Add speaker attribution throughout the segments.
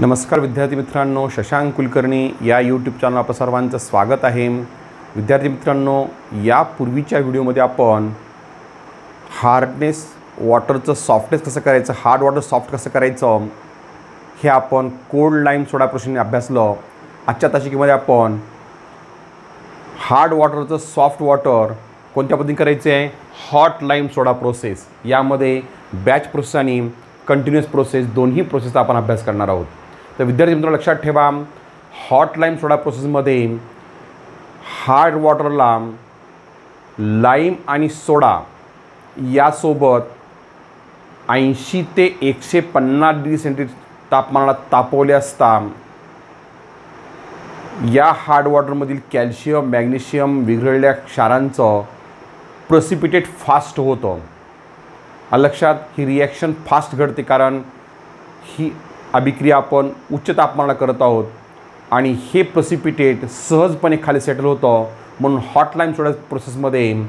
Speaker 1: नमस्कार विद्यार्थी मित्रांनो शशांक कुलकर्णी या यूट्यूब चॅनल आपण सर्वांचं स्वागत आहे. विद्यार्थी मित्रांनो यापूर्वीच्या व्हिडिओमध्ये आपण हार्डनेस वॉटरचं सॉफ्टनेस कसं करायचं हार्ड वॉटर सॉफ्ट कसं करायचं हे आपण कोल्ड लाईम सोडा प्रोसेसने अभ्यासलं. आजच्या तासिकेमध्ये आपण हार्ड वॉटरचं सॉफ्ट वॉटर कोणत्या पद्धतीने करायचे आहे? हॉट लाईम सोडा प्रोसेस यामध्ये बॅच प्रोसेस आणि कंटिन्युअस प्रोसेस दोन्ही प्रोसेसचा आपण अभ्यास करणार आहोत. तर विद्यार्थी मित्रांनो लक्षात ठेवा. हॉट लाईम सोडा प्रोसेसमध्ये हार्ड वॉटरला लाईम आणि सोडा यासोबत ऐंशी ते एकशे पन्नास डिग्री सेंटीग्रेड तापमानाला तापवले असता या हार्ड वॉटरमधील कॅल्शियम मॅग्नेशियम विघळलेल्या क्षारांचं प्रसिपिटेट फास्ट होतं. लक्षात ही रिॲक्शन फास्ट घडते कारण ही अभिक्रिया आपण उच्च तापमानाला करत आहोत. आणि हे प्रसिपिटेट सहजपणे खाली सेटल होतं. म्हणून हॉट लाईम सोडा प्रोसेसमध्ये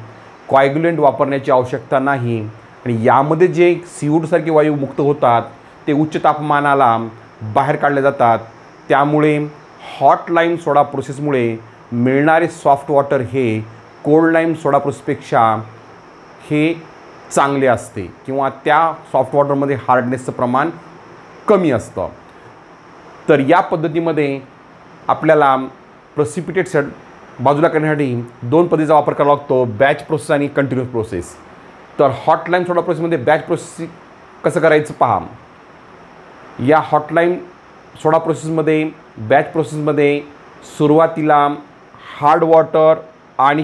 Speaker 1: कॉयग्युलेंट वापरण्याची आवश्यकता नाही. आणि यामध्ये जे सीवूडसारखे वायू मुक्त होतात ते उच्च तापमानाला बाहेर काढले जातात. त्यामुळे हॉट लाईम सोडा प्रोसेसमुळे मिळणारे सॉफ्ट वॉटर हे कोल्ड लाईम सोडा प्रोसेसपेक्षा हे चांगले असते. किंवा त्या सॉफ्ट वॉटरमध्ये हार्डनेसचं प्रमाण कमी असतं. तर या पद्धतीमध्ये आपल्याला प्रसिपिटेट सेट बाजूला करण्यासाठी दोन पद्धतीचा वापर करावा लागतो बॅच प्रोसेस आणि कंटिन्युअस प्रोसेस तर हॉटलाईन सोडा प्रोसेसमध्ये बॅच प्रोसेस कसं करायचं पहा. या हॉटलाईन सोडा प्रोसेसमध्ये बॅच प्रोसेसमध्ये सुरुवातीला हार्ड वॉटर आणि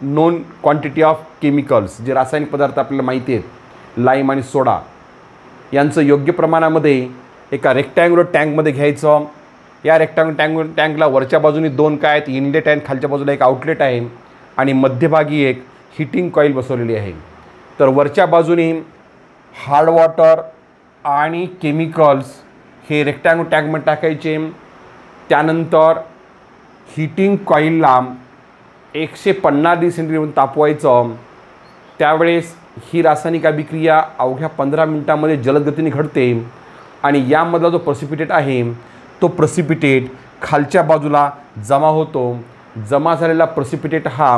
Speaker 1: नॉन क्वांटिटी ऑफ केमिकल्स जे रासायनिक पदार्थ आपल्याला माहिती आहेत लाईम आणि सोडा यांचं योग्य प्रमाणामध्ये एका रेक्टँग्युलर टँकमध्ये घ्यायचं. या रेक्टँग टँग टँकला वरच्या बाजूने दोन काय आहेत? इनलेट आहे खालच्या बाजूला एक आउटलेट आहे. आणि मध्यभागी एक हिटिंग कॉईल बसवलेली आहे. तर वरच्या बाजूने हार्ड वॉटर आणि केमिकल्स हे रेक्टँग टँकमध्ये टाकायचे. त्यानंतर हिटिंग कॉईलला एकशे पन्नास डिग्री सेंटीग्रेड तापवायचं. त्यावेळेस ही रासायनिक अभिक्रिया अवघ्या पंधरा मिनटामध्ये जलदगतीने घडते. आणि यामधला जो प्रसिपिटेट आहे तो प्रसिपिटेट खालच्या बाजूला जमा होतो. जमा झालेला प्रसिपिटेट हा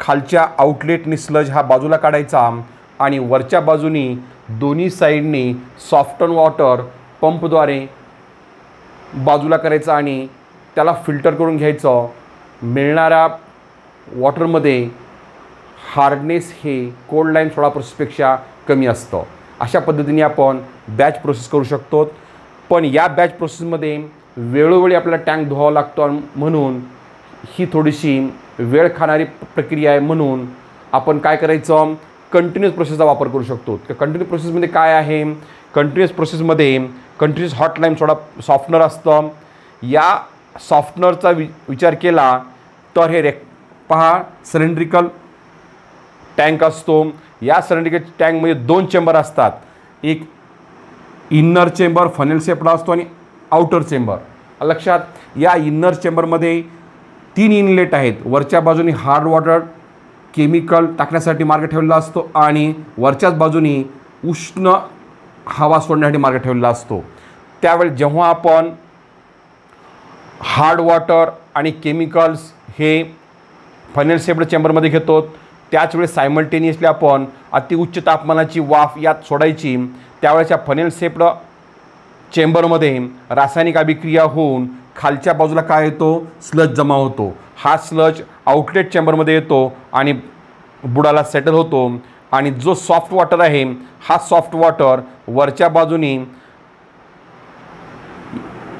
Speaker 1: खालच्या आउटलेटनी स्लज हा बाजूला काढायचा आणि वरच्या बाजूनी दोन्ही साईडनी सॉफ्टन वॉटर पंपद्वारे बाजूला करायचं आणि त्याला फिल्टर करून घ्यायचं. मिळणाऱ्या वॉटरमध्ये हार्डनेस हे कोल्ड लाईन सोळा प्रोसेसपेक्षा कमी असतं. अशा पद्धतीने आपण बॅच प्रोसेस करू शकतो. पण या बॅच प्रोसेसमध्ये वेळोवेळी आपल्याला टँक धुवावा लागतो म्हणून ही थोडीशी वेळ खाणारी प्रक्रिया आहे म्हणून आपण काय करायचं? कंटिन्युअस प्रोसेसचा वापर करू शकतो. तर कंटिन्युअस प्रोसेसमध्ये काय आहे? कंटिन्युअस प्रोसेसमध्ये continuous hot lime soda softener असतं. या सॉफ्टनरचा वि विचार केला तर हे रेक पहा सिलेंड्रिकल टँक असतो. या सिलेंड्रिकल टँकमध्ये दोन चेंबर असतात. एक इन्नर चेंबर फनेल सेपडा असतो आणि आउटर चेंबर लक्षात या इन्नर चेंबरमध्ये तीन इनलेट आहेत. वरच्या बाजूने हार्ड वॉटर केमिकल टाकण्यासाठी मार्ग ठेवलेला असतो आणि वरच्याच बाजूनी उष्ण हवा सोडण्यासाठी मार्ग ठेवलेला असतो. त्यावेळी जेव्हा आपण हार्ड वॉटर आणि केमिकल्स हे फायनल सेपड चेंबरमध्ये घेतो त्याच वेळेस सायमल्टेनियसली आपण अतिउच्च तापमानाची वाफ यात सोडायची. त्यावेळेस या फनेल सेप्ड चेंबरमध्ये रासायनिक अभिक्रिया होऊन खालच्या बाजूला काय येतो? स्लज जमा होतो. हा स्लज आउटलेट चेंबरमध्ये येतो आणि बुडाला सेटल होतो. आणि जो सॉफ्ट वॉटर आहे हा सॉफ्ट वॉटर वरच्या बाजूनी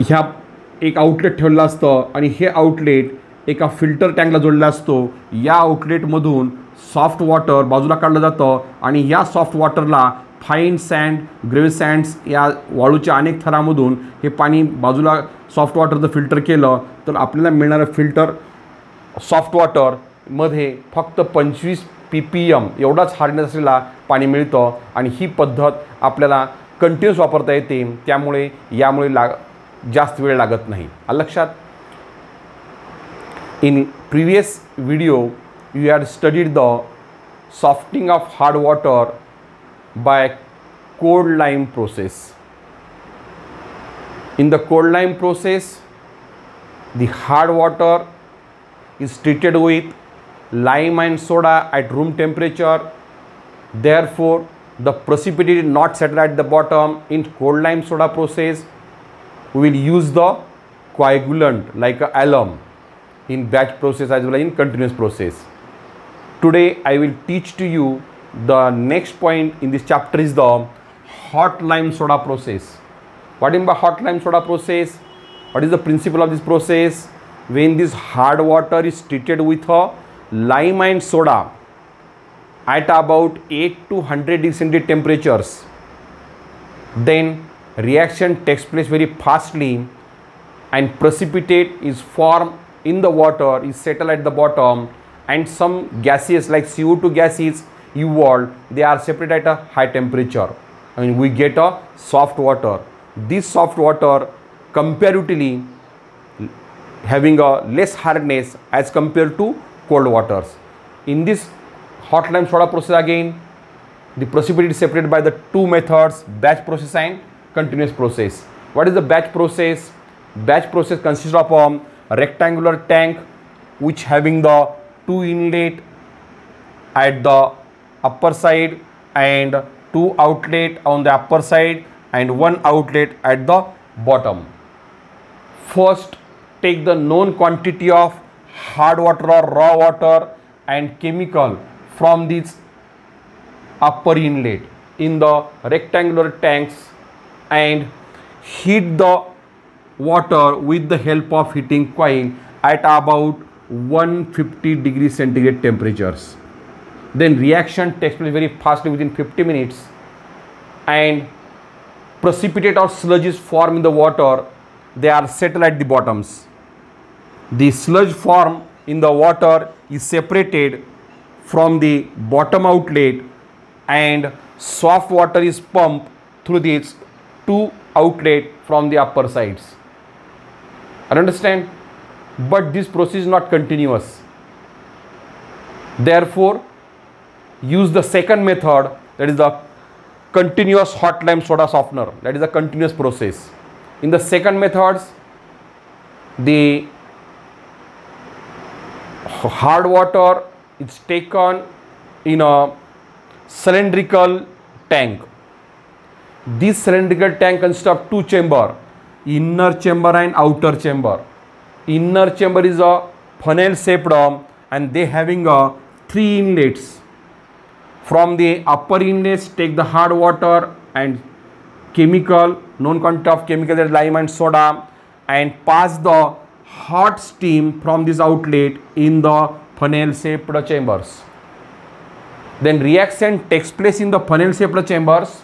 Speaker 1: ह्या एक आउटलेट ठेवलेलं असतं आणि हे आउटलेट एका फिल्टर टँकला जोडलेला असतो. या आउटलेटमधून सॉफ्ट वॉटर बाजूला काढलं जातं आणि या सॉफ्ट वॉटरला फाईन सँड ग्रेव्ह सँड्स या वाळूच्या अनेक थरामधून हे पाणी बाजूला सॉफ्ट वॉटर जर फिल्टर केलं तर आपल्याला मिळणारं फिल्टर सॉफ्ट वॉटरमध्ये फक्त पंचवीस पी पी एम एवढाच हार्डनेस असलेला पाणी मिळतं आणि ही पद्धत आपल्याला कंटिन्युअस वापरता येते. त्यामुळे यामुळे लाग जास्त वेळ लागत नाही. लक्षात? In previous video we had studied the softening of hard water by cold lime process. In the cold lime process, the hard water is treated with lime and soda at room temperature. Therefore, the precipitate not settled at the bottom in cold lime soda process. We will use the coagulant like alum in batch process as well as in continuous process. Today, I will teach to you the next point in this chapter is the hot lime soda process. What in by hot lime soda process? What is the principle of this process? When this hard water is treated with a lime and soda at about 8 to 100 degree centigrade temperatures, then reaction takes place very fastly and precipitate is formed in the water is settled at the bottom and some gases like CO2 gases evolved they are separated at a high temperature. And we get a soft water. This soft water comparatively having a less hardness as compared to cold waters. In this hot lime soda process again the precipitate is separated by the two methods batch process and continuous process. What is the batch process? Batch process consists of a rectangular tank which having the two inlet at the upper side and two outlet on the upper side and one outlet at the bottom. First take the known quantity of hard water or raw water and chemical from this upper inlet in the rectangular tanks and heat the water with the help of heating coil at about 150 degree centigrade temperatures. Then reaction takes place very fastly within 50 minutes. And precipitate or sludges form in the water. They are settled at the bottoms. The sludge form in the water is separated from the bottom outlet and soft water is pumped through these two outlet from the upper sides. I understand but this process is not continuous. Therefore use the second method that is the continuous hot lime soda softener. That is a continuous process. In the second methods the hard water is taken in a cylindrical tank. This cylindrical tank consists of two chamber inner chamber and outer chamber inner chamber is a funnel shaped and they having a three inlets from the upper inlets take the hard water and chemical known quantity of chemical that lime and soda and pass the hot steam from this outlet in the funnel shaped chambers. Then reaction takes place in the funnel shaped chambers.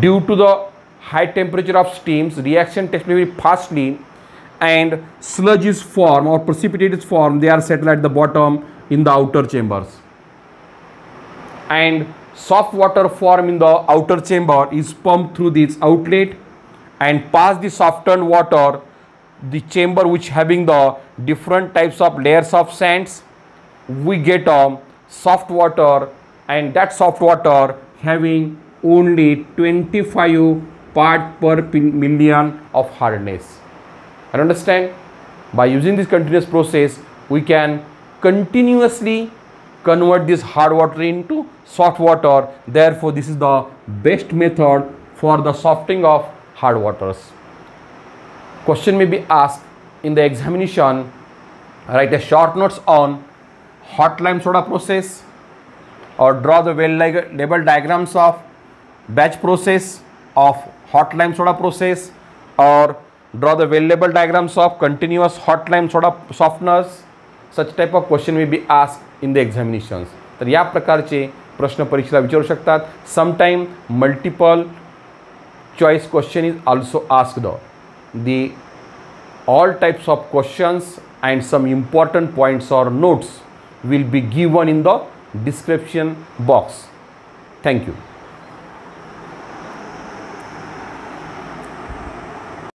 Speaker 1: Due to the high temperature of steams reaction takes place very fastly and sludges form or precipitates form they are settled at the bottom in the outer chambers. And soft water form in the outer chamber is pumped through this outlet and pass the softened water the chamber which having the different types of layers of sands we get a soft water and that soft water having only 25 part per million of hardness and understand. By using this continuous process we can continuously convert this hard water into soft water. Therefore this is the best method for the softening of hard waters. Question may be asked in the examination. Write a short notes on hot lime soda process or draw the well labeled diagrams of batch process of hot lime soda process or Draw the available diagrams of continuous hot lime soda softeners. Such type of question we be ask in the examinations तर या प्रकारचे प्रश्न परीक्षेला विचारू शकतात. Sometime multiple choice question is also asked the all types of questions and some important points or notes will be given in the description box thank you